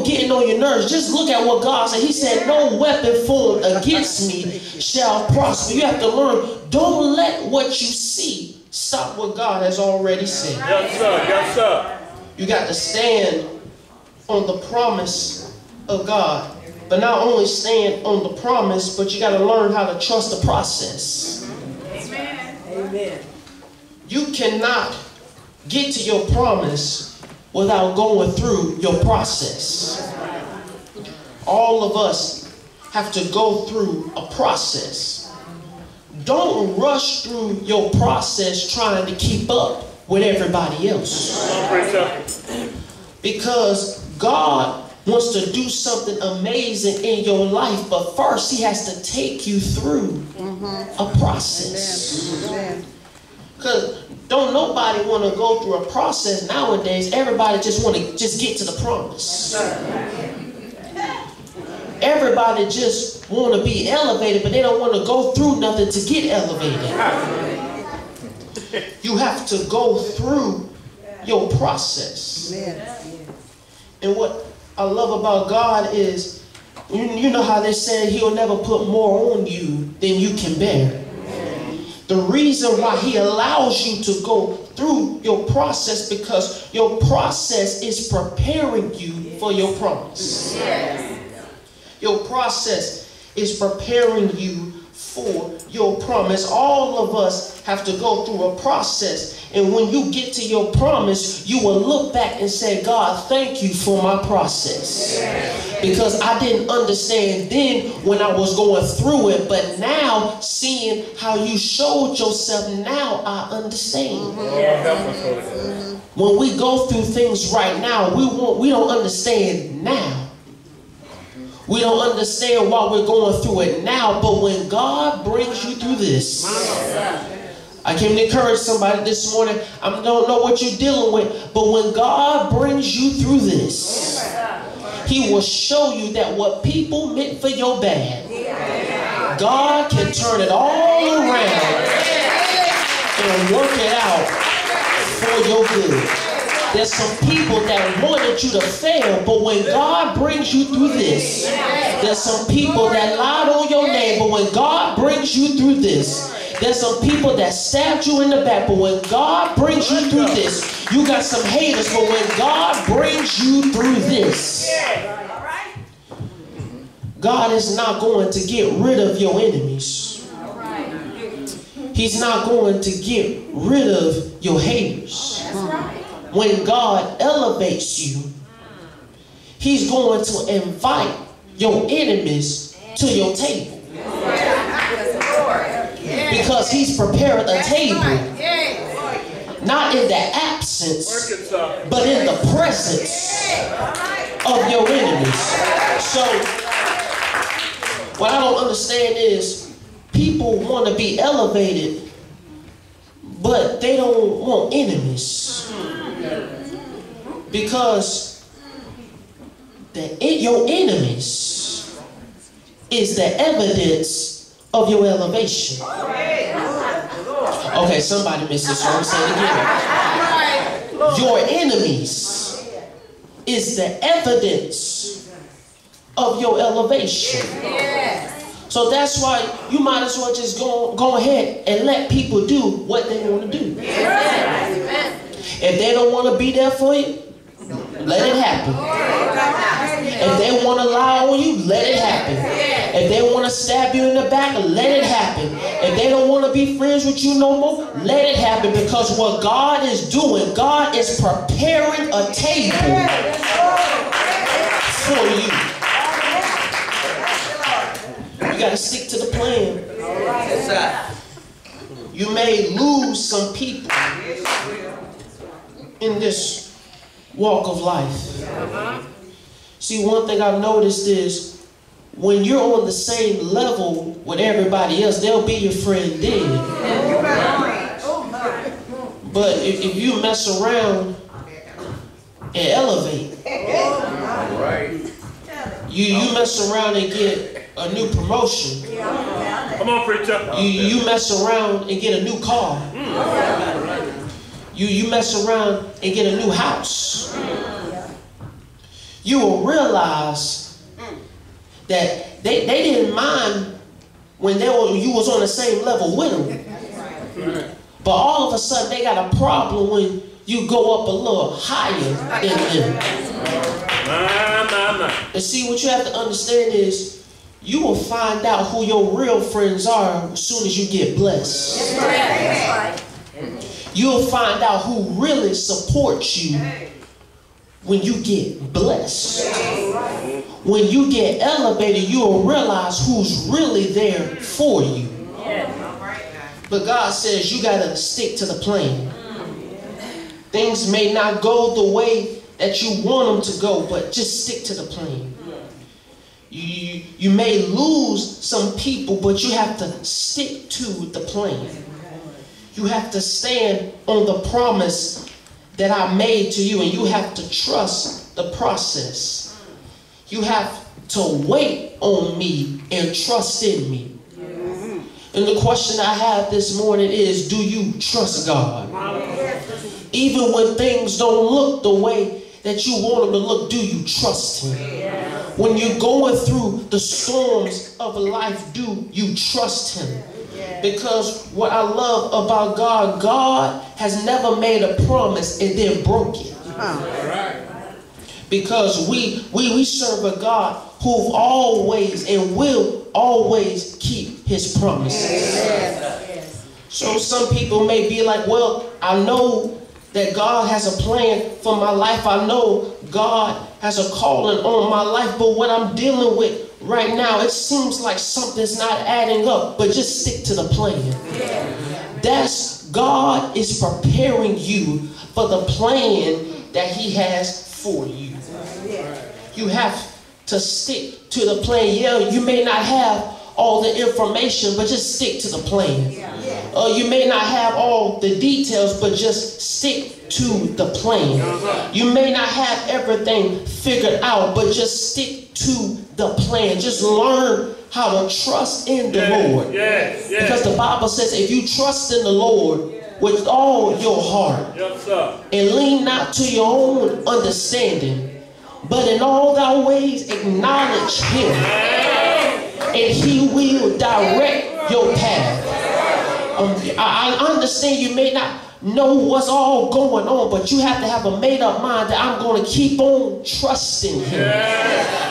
were getting on your nerves, just look at what God said. He said, No weapon formed against me shall prosper. You have to learn, don't let what you see stop what God has already said. Yes, sir. Yes, sir. You got to stand on the promise of God. But not only stand on the promise, but you got to learn how to trust the process. Amen. Amen. You cannot get to your promise without going through your process. All of us have to go through a process. Don't rush through your process trying to keep up with everybody else. Because God wants to do something amazing in your life, but first He has to take you through a process. Amen. Because don't nobody want to go through a process nowadays. Everybody just want to just get to the promise. Everybody just want to be elevated, but they don't want to go through nothing to get elevated. You have to go through your process. And what I love about God is, you, you know how they say He'll never put more on you than you can bear. The reason why He allows you to go through your process because your process is preparing you for your promise. Your process is preparing you for your promise. All of us have to go through a process. And when you get to your promise, you will look back and say, God, thank you for my process. Because I didn't understand then when I was going through it, but now seeing how you showed yourself, now I understand Lord, help us, Holy Ghost. when we go through things right now, we won't, we don't understand now. We don't understand why we're going through it now, but when God brings you through this, I came to encourage somebody this morning. I don't know what you're dealing with, but when God brings you through this, He will show you that what people meant for your bad, God can turn it all around and work it out for your good. There's some people that wanted you to fail, but when God brings you through this, there's some people that lied on your name, but when God brings you through this, there's some people that stabbed you in the back, but when God brings you through this, you got some haters, but when God brings you through this, God is not going to get rid of your enemies. He's not going to get rid of your haters. When God elevates you, He's going to invite your enemies to your table. Because He's prepared a table, not in the absence, but in the presence of your enemies. So, what I don't understand is people want to be elevated, but they don't want enemies. Because the, your enemies is the evidence of your elevation. Okay, somebody missed this, so I'm saying again. Your enemies is the evidence of your elevation. So that's why you might as well just go, go ahead and let people do what they want to do. If they don't want to be there for you, let it happen. If they want to lie on you, let it happen. If they want to stab you in the back, let it happen. If they don't want to be friends with you no more, let it happen. Because what God is doing, God is preparing a table for you. You got to stick to the plan. You may lose some people in this walk of life. See, one thing I've noticed is when you're on the same level with everybody else, they'll be your friend then. But if, if you mess around and elevate, you, you mess around and get a new promotion. Come on, preacher. You, you mess around and get a new car. You, you mess around and get a new house. You, will realize that they, they didn't mind when they were, you was on the same level with them. But all of a sudden they got a problem when you go up a little higher than them. And see, what you have to understand is you will find out who your real friends are as soon as you get blessed. You'll find out who really supports you when you get blessed. When you get elevated, you'll realize who's really there for you. But God says you got to stick to the plan. Mm. Things may not go the way that you want them to go, but just stick to the plan. Mm. You, you, you may lose some people, but you have to stick to the plan. You have to stand on the promise that I made to you, and you have to trust the process. You have to wait on me and trust in me. And the question I have this morning is do you trust God? Even when things don't look the way that you want them to look, do you trust Him? When you're going through the storms of life, do you trust Him? Because what I love about God, God has never made a promise and then broke it. Because we, we, we serve a God who always and will always keep his promises. So some people may be like, well, I know that God has a plan for my life. I know God has a calling on my life, but what I'm dealing with right now, it seems like something's not adding up, but just stick to the plan. That's God is preparing you for the plan that he has for you. You have to stick to the plan. Yeah, you may not have all the information, but just stick to the plan. Uh, you may not have all the details, but just stick to the plan. You may not have everything figured out, but just stick to the plan. Just learn how to trust in the Yes, Lord. yes, Because the Bible says if you trust in the Lord with all your heart Yes, sir. and lean not to your own understanding, but in all thy ways acknowledge him, and he will direct your path. Um, I, I understand you may not know what's all going on, but you have to have a made up mind that I'm going to keep on trusting him.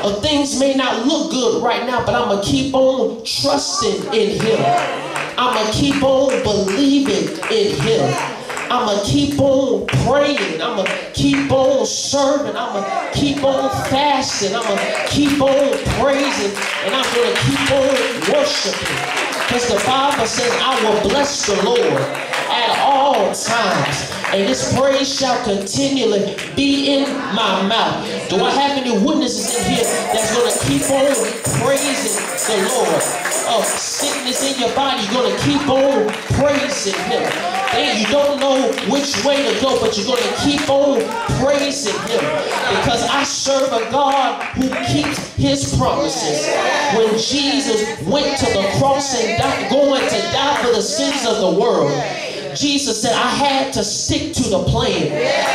Uh, things may not look good right now, but I'm going to keep on trusting in him. I'm going to keep on believing in him. I'm going to keep on praying. I'm going to keep on serving. I'm going to keep on fasting. I'm going to keep on praising. And I'm going to keep on worshiping. Because the Bible says, I will bless the Lord at all times. And his praise shall continually be in my mouth. Do I have any witnesses in here that's going to keep on praising the Lord? Oh, of sickness in your body, you're going to keep on praising him. Then you don't know which way to go, but you're going to keep on praising him. Because I serve a God who keeps his promises. When Jesus went to the cross and died, going to die for the sins of the world, Jesus said, I had to stick to the plan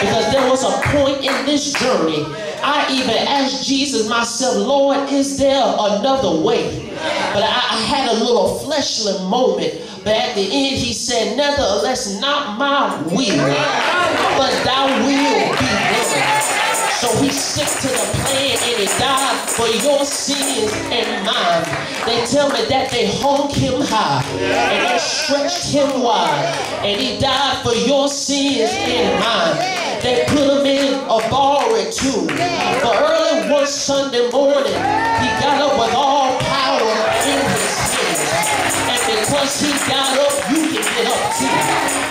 because there was a point in this journey. I even asked Jesus myself, Lord, is there another way? But I, I had a little fleshly moment. But at the end, he said, Nevertheless, not my will, but thy will be done. So he stuck to the plan and he died for your sins and mine. They tell me that they hung him high and they stretched him wide. And he died for your sins and mine. They put him in a bar or two. But early one Sunday morning, he got up with all power in his hands. And because he got up, you can get up too.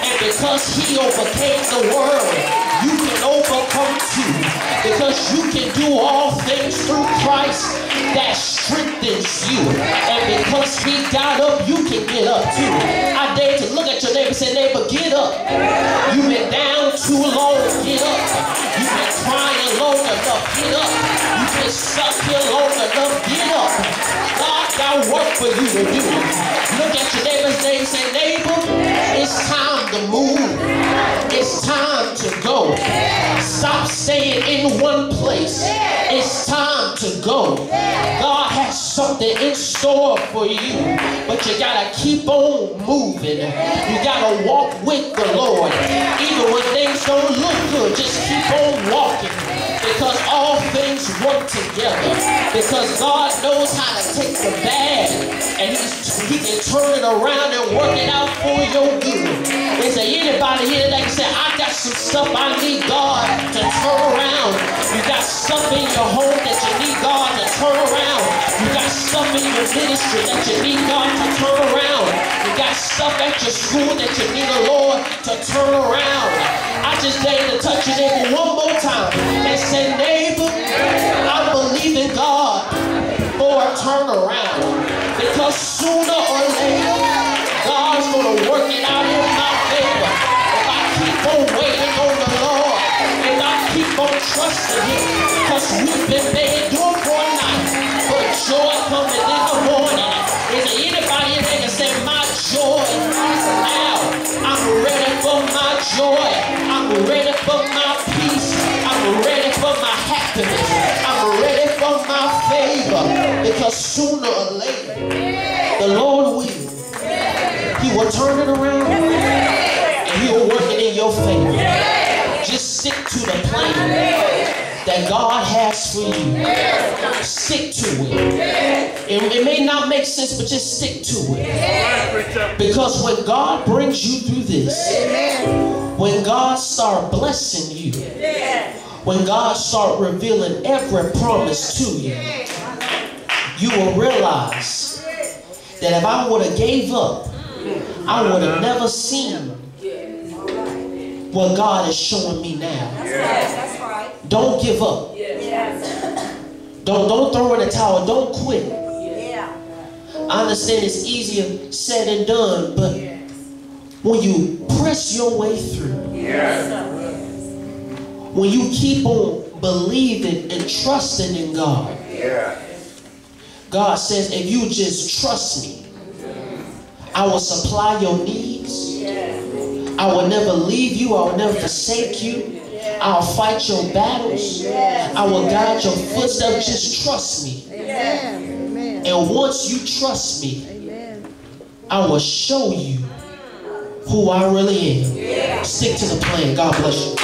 And because he overcame the world, you can overcome too. Because you can do all things through Christ that strengthens you. And because he got up, you can get up too. I dare to look at your neighbor and say, neighbor, get up. You've been down too long, Got work for you to do. Look at your neighbor's name say, neighbor, it's time to move. It's time to go. Stop staying in one place. It's time to go. God has something in store for you, but you gotta keep on moving. You gotta walk with the Lord. Even when things don't look good, just keep on walking because all things work together. Because God knows how to take the bad and he can turn it around and work it out for your good. Is there anybody here that can say, I got some stuff I need God to turn around? You got something in your home that you need God to turn around. In your ministry that you need God to turn around. You got stuff at your school that you need the Lord to turn around. I just dare to touch your neighbor one more time and say, neighbor, I believe in God for a turnaround. Because sooner or later, God's going to work it out in my favor. If I keep on waiting on the Lord, and I keep on trusting Him, because we've been I'm ready for my favor. Because sooner or later, the Lord will. He will turn it around and he will work it in your favor. Just stick to the plan that God has for you. Stick to it. It, it may not make sense, but just stick to it. Because when God brings you through this, when God starts blessing you, when God start revealing every promise to you, you will realize that if I would have gave up, I would have never seen what God is showing me now. Don't give up. Don't don't throw in the towel. Don't quit. I understand it's easier said than done, but when you press your way through, when you keep on believing and trusting in God, God says, if you just trust me, I will supply your needs. I will never leave you. I will never forsake you. I'll fight your battles. I will guide your footsteps. Just trust me. And once you trust me, I will show you who I really am. Stick to the plan. God bless you.